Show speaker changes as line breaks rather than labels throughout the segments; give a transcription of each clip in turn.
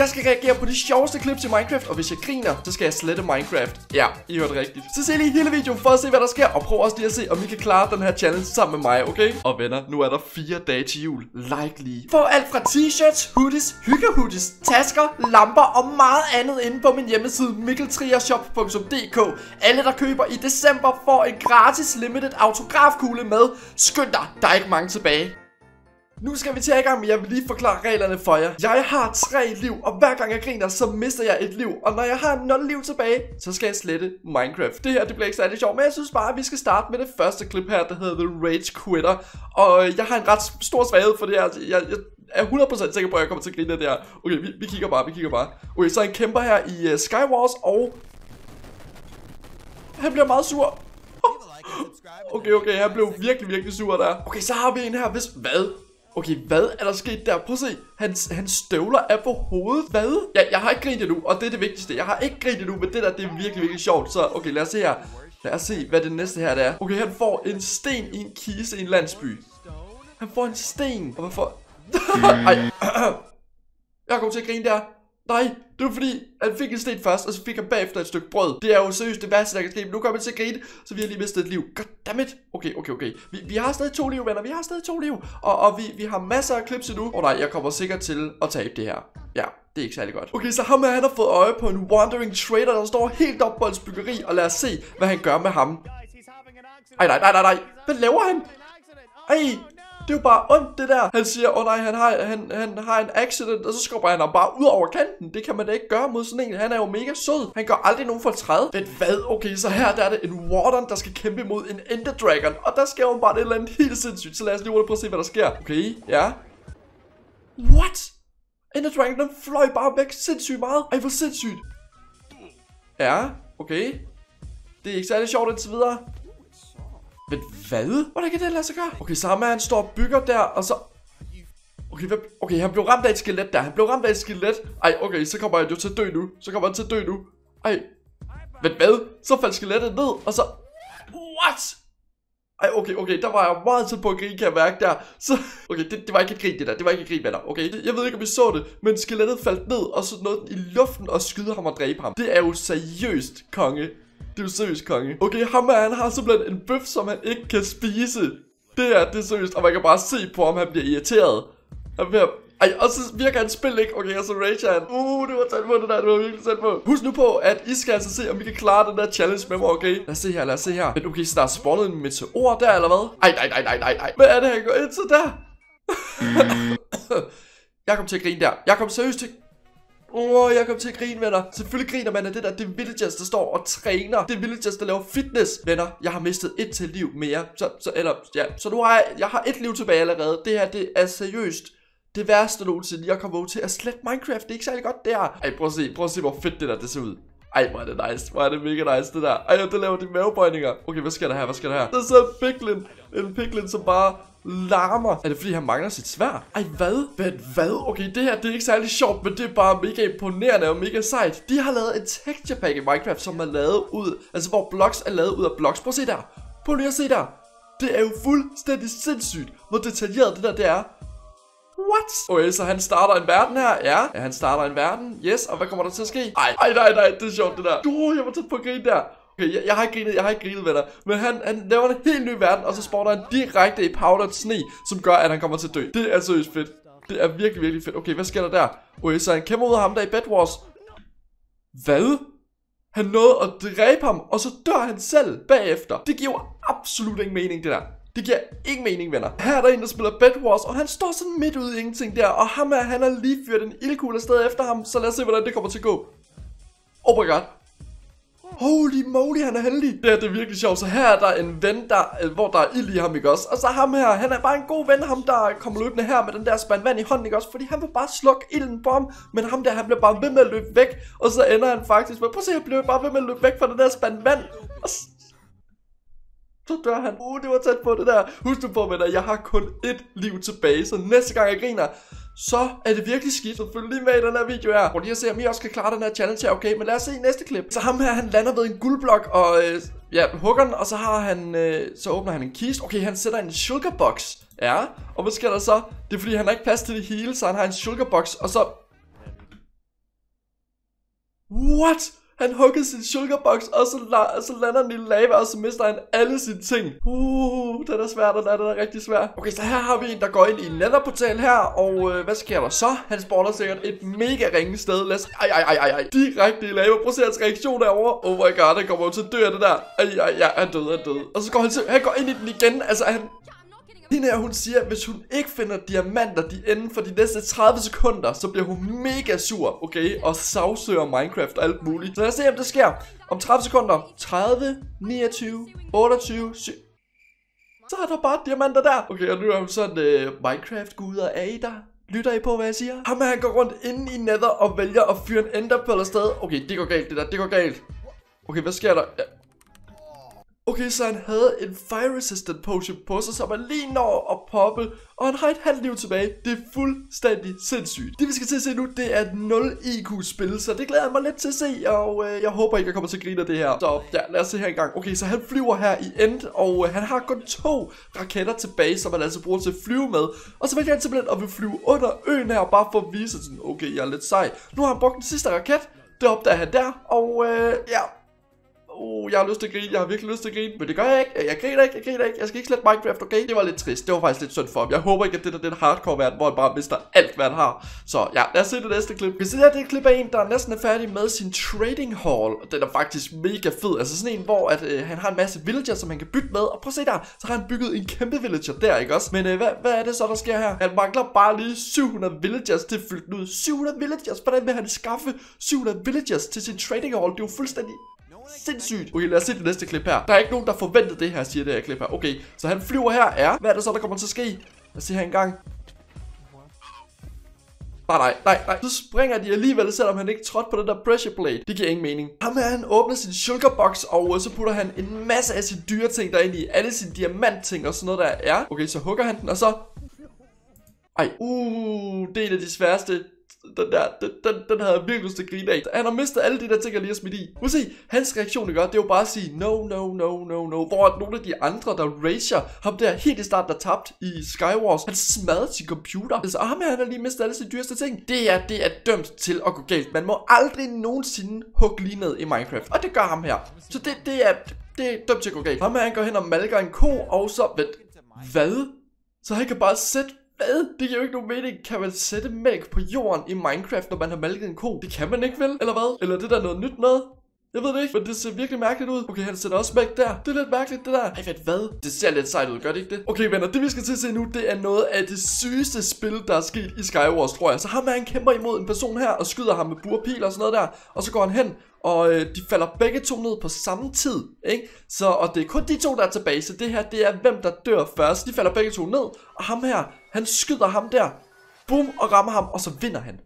Jeg skal reagere på de sjoveste clips i Minecraft, og hvis jeg griner, så skal jeg slette Minecraft. Ja, I hørte rigtigt. Så se lige hele videoen for at se, hvad der sker, og prøv også lige at se, om I kan klare den her challenge sammen med mig, okay? Og venner, nu er der fire dage til jul. Like lige. Få alt fra t-shirts, hoodies, hyggehoodies, tasker, lamper og meget andet inde på min hjemmeside mikkeltriershop.dk. Alle, der køber i december, får en gratis limited autografkugle med. Skynd dig, der er ikke mange tilbage. Nu skal vi til i gang, men jeg vil lige forklare reglerne for jer. Jeg har tre liv, og hver gang jeg griner, så mister jeg et liv. Og når jeg har 0 liv tilbage, så skal jeg slette Minecraft. Det her, det bliver ikke særlig sjovt, men jeg synes bare, at vi skal starte med det første klip her, der hedder The Rage Quitter. Og jeg har en ret stor svaghed for det her. Jeg, jeg, er 100% sikker på, at jeg kommer til at grine af det her. Okay, vi, vi kigger bare, vi kigger bare. Okay, så en kæmper her i uh, Skywars, og... Han bliver meget sur. Okay, okay, han blev virkelig, virkelig sur der. Okay, så har vi en her, hvis... Hvad? Okay, hvad er der sket der? Prøv at se. Hans, hans støvler er på hovedet. Hvad? Ja, jeg har ikke grint endnu, og det er det vigtigste. Jeg har ikke grint endnu, men det der, det er virkelig, virkelig sjovt. Så okay, lad os se her. Lad os se, hvad det næste her det er. Okay, han får en sten i en kiste i en landsby. Han får en sten. Og hvad får... Ej. Jeg kommer til at grine der. Nej, det var fordi, han fik en sten først, og så fik han bagefter et stykke brød. Det er jo seriøst det værste, der kan ske. Men nu kommer han til at grine, så vi har lige mistet et liv. Goddammit. Okay, okay, okay. Vi, vi har stadig to liv, venner. Vi har stadig to liv. Og, og vi, vi har masser af klips endnu. Åh oh, nej, jeg kommer sikkert til at tabe det her. Ja, det er ikke særlig godt. Okay, så ham her, han har fået øje på en wandering trader, der står helt op på hans byggeri. Og lad os se, hvad han gør med ham. Ej, nej, nej, nej, nej. Hvad laver han? Ej, det er jo bare ondt det der. Han siger, åh oh, nej, han har, han, han har en accident, og så skubber han ham bare ud over kanten. Det kan man da ikke gøre mod sådan en. Han er jo mega sød. Han gør aldrig nogen for træde. Men hvad? Okay, så her der er det en Warden, der skal kæmpe mod en Ender Dragon. Og der sker jo bare et eller andet helt sindssygt. Så lad os lige prøve at se, hvad der sker. Okay, ja. What? Ender Dragon, den fløj bare væk sindssygt meget. Ej, hvor sindssygt. Ja, okay. Det er ikke særlig sjovt indtil videre. Men hvad? Hvordan kan det lade sig gøre? Okay, så han står og bygger der, og så... Okay, hvad? okay, han blev ramt af et skelet der. Han blev ramt af et skelet. Ej, okay, så kommer han jo til at dø nu. Så kommer han til at dø nu. Ej. Men hvad? Så faldt skelettet ned, og så... What? Ej, okay, okay, der var jeg meget tæt på at grine, kan jeg mærke der. Så, okay, det, det var ikke et grin, det der. Det var ikke et grin, venner, okay? Jeg ved ikke, om I så det, men skelettet faldt ned, og så noget i luften og skyder ham og dræbe ham. Det er jo seriøst, konge. Det er jo seriøst, konge. Okay, ham her, han har simpelthen en bøf, som han ikke kan spise. Det er, det er seriøst, og man kan bare se på, om han bliver irriteret. Han bliver... Ej, og så virker han spil ikke. Okay, og så rage han. Uh, det var tæt på det der, det var virkelig tæt på. Husk nu på, at I skal altså se, om I kan klare den der challenge med mig, okay? Lad os se her, lad os se her. Men okay, så der er spawnet en meteor der, eller hvad? Ej, nej, nej, nej, nej, nej. Hvad er det, han går ind til der? jeg kom til at grine der. Jeg kom seriøst til Åh, oh, jeg kom til at grine, venner. Selvfølgelig griner man af det der. Det er villagers, der står og træner. Det er villagers, der laver fitness. Venner, jeg har mistet et til liv mere. Så, så, eller, ja, så nu har jeg, jeg har et liv tilbage allerede. Det her, det er seriøst det værste nogensinde. Jeg kommer til at slette Minecraft. Det er ikke særlig godt, der. her. Ej, prøv at se. Prøv at se, hvor fedt det der det ser ud. Ej, hvor er det nice. Hvor er det mega nice, det der. Ej, det laver de mavebøjninger. Okay, hvad sker der her? Hvad sker der her? Der sidder en piglin. En piglin, som bare larmer. Er det fordi, han mangler sit svær? Ej, hvad? Men hvad? Okay, det her det er ikke særlig sjovt, men det er bare mega imponerende og mega sejt. De har lavet en texture pack i Minecraft, som er lavet ud, altså hvor blocks er lavet ud af blocks. Prøv at se der. Prøv lige at se der. Det er jo fuldstændig sindssygt, hvor detaljeret det der det er. What? Okay, så han starter en verden her. Ja, ja han starter en verden. Yes, og hvad kommer der til at ske? Ej, ej, nej, nej, det er sjovt det der. Du, jeg var tæt på at grine der. Okay, jeg, jeg har ikke grinet, jeg har ikke grinet, venner. Men han, han laver en helt ny verden, og så spawner han direkte i powdered sne, som gør, at han kommer til at dø. Det er seriøst fedt. Det er virkelig, virkelig fedt. Okay, hvad sker der der? Okay, så han kæmper ud af ham der i Bed Wars. Hvad? Han nåede at dræbe ham, og så dør han selv bagefter. Det giver absolut ingen mening, det der. Det giver ikke mening, venner. Her er der en, der spiller Bed Wars, og han står sådan midt ude i ingenting der. Og ham her, han har lige fyret en ildkugle afsted efter ham, så lad os se, hvordan det kommer til at gå. Oh my god. Holy moly, han er heldig. Det er, det er virkelig sjovt. Så her er der en ven, der, øh, hvor der er ild i ham, ikke også? Og så ham her, han er bare en god ven, ham der kommer løbende her med den der spand vand i hånden, ikke også? Fordi han vil bare slukke ilden på ham, men ham der, han bliver bare ved med at løbe væk. Og så ender han faktisk med, prøv at se, han bliver bare ved med at løbe væk fra den der spand vand. Og så dør han. Uh, det var tæt på det der. Husk du på, venner, jeg har kun et liv tilbage, så næste gang jeg griner, så er det virkelig skidt. Så følg lige med i den her video her. Prøv lige at se, om I også kan klare den her challenge her, okay? Men lad os se i næste klip. Så ham her, han lander ved en guldblok, og øh, ja, hugger den, og så har han, øh, så åbner han en kiste. Okay, han sætter en sugarbox. Ja, og hvad sker der så? Det er fordi, han har ikke plads til det hele, så han har en sugarbox, og så What? Han huggede sin sugarbox, og så, la- så lander han i lava, og så mister han alle sine ting. Uh, det er svært, er, den er rigtig svært. Okay, så her har vi en, der går ind i en netherportal her, og øh, hvad sker der så? Han spawner sikkert et mega ringe sted. Lad os... Ej, ej, ej, ej, ej. Direkte i lava. Prøv at se hans reaktion derovre. Oh my god, han kommer jo til at dø af det der. Ej, ej, ej, han døde, han døde. Og så går han til... Han går ind i den igen. Altså, han... Hende her, hun siger, at hvis hun ikke finder diamanter de inden for de næste 30 sekunder, så bliver hun mega sur, okay? Og sagsøger Minecraft og alt muligt. Så lad os se, om det sker. Om 30 sekunder. 30, 29, 28, 7... Så er der bare diamanter der. Okay, og nu er hun sådan, øh, Minecraft-guder, er I der? Lytter I på, hvad jeg siger? Ham han går rundt inde i nether og vælger at fyre en enderpearl afsted. Okay, det går galt, det der. Det går galt. Okay, hvad sker der? Ja. Okay, så han havde en fire resistant potion på sig, som han lige når at poppe, og han har et halvt liv tilbage. Det er fuldstændig sindssygt. Det vi skal til at se nu, det er et 0 IQ spil, så det glæder jeg mig lidt til at se, og øh, jeg håber ikke, jeg kommer til at grine af det her. Så ja, lad os se her engang. Okay, så han flyver her i end, og øh, han har kun to raketter tilbage, som han altså bruger til at flyve med. Og så vælger han simpelthen at vil flyve under øen her, bare for at vise sådan, okay, jeg er lidt sej. Nu har han brugt den sidste raket, det opdager han der, og øh, ja, oh, jeg har lyst til at grine, jeg har virkelig lyst til at grine. Men det gør jeg ikke, jeg griner ikke, jeg griner ikke. Jeg skal ikke slette Minecraft, okay? Det var lidt trist, det var faktisk lidt synd for ham. Jeg håber ikke, at det er den hardcore verden, hvor han bare mister alt, hvad han har. Så ja, lad os se det næste klip. Vi ser her, det er et klip af en, der næsten er færdig med sin trading hall. Og den er faktisk mega fed. Altså sådan en, hvor at, øh, han har en masse villagers, som han kan bytte med. Og prøv at se der, så har han bygget en kæmpe villager der, ikke også? Men øh, hvad, hvad er det så, der sker her? Han mangler bare lige 700 villagers til fyldt ud. 700 villagers, hvordan vil han skaffe 700 villagers til sin trading hall? Det er jo fuldstændig sindssygt. Okay, lad os se det næste klip her. Der er ikke nogen, der forventede det her, siger det her klip her. Okay, så han flyver her. Ja, hvad er det så, der kommer til at ske? Lad os se her engang. Nej, nej, nej, nej. Så springer de alligevel, selvom han ikke trådte på den der pressure plate. Det giver ingen mening. Ham her, han åbner sin sugarbox, og øh, så putter han en masse af sine dyre ting derinde i. Alle sine diamantting og sådan noget der. Ja, okay, så hugger han den, og så... Ej, uh, det er en af de sværeste den der, den, den, den havde jeg virkelig lyst til at grine af. Han har mistet alle de der ting, jeg lige har smidt i. Må se, hans reaktion, det gør, det er jo bare at sige, no, no, no, no, no. Hvor at nogle af de andre, der rager, ham der helt i starten, der tabt i Skywars, han smadrede sin computer. Altså, ham her, han har lige mistet alle sine dyreste ting. Det er, det er dømt til at gå galt. Man må aldrig nogensinde hugge lige ned i Minecraft. Og det gør ham her. Så det, det er, det er dømt til at gå galt. Ham her, han går hen og malker en ko, og så, vent, hvad? Så han kan bare sætte hvad? Det giver jo ikke nogen mening. Kan man sætte mælk på jorden i Minecraft, når man har malket en ko? Det kan man ikke vel? Eller hvad? Eller det der noget nyt noget? Jeg ved det ikke, men det ser virkelig mærkeligt ud. Okay, han sætter også mælk der. Det er lidt mærkeligt, det der. Ej, ved hvad? Det ser lidt sejt ud, gør det ikke det? Okay, venner, det vi skal til at se nu, det er noget af det sygeste spil, der er sket i Skywars, tror jeg. Så ham man han kæmper imod en person her, og skyder ham med burpil og sådan noget der. Og så går han hen, og øh, de falder begge to ned på samme tid, ikke? Så, og det er kun de to, der er tilbage, så det her, det er hvem, der dør først. De falder begge to ned, og ham her, han skyder ham der, boom, og rammer ham, og så vinder han.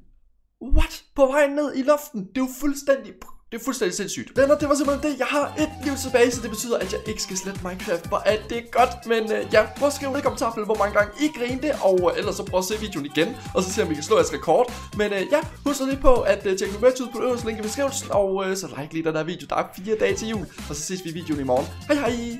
What? På vej ned i luften. Det er jo fuldstændig... Det er fuldstændig sindssygt. Venner, det var simpelthen det. Jeg har et liv tilbage, så det betyder, at jeg ikke skal slette Minecraft. Hvor er det godt. Men øh, ja, prøv at skrive i kommentarfeltet, hvor mange gange I grinte. Og øh, ellers så prøv at se videoen igen. Og så se, om vi kan slå jeres rekord. Men øh, ja, husk lige på at øh, tjekke nummer ud på øverste link i beskrivelsen. Og øh, så like lige den her video. Der er fire dage til jul. Og så ses vi i videoen i morgen. Hej hej!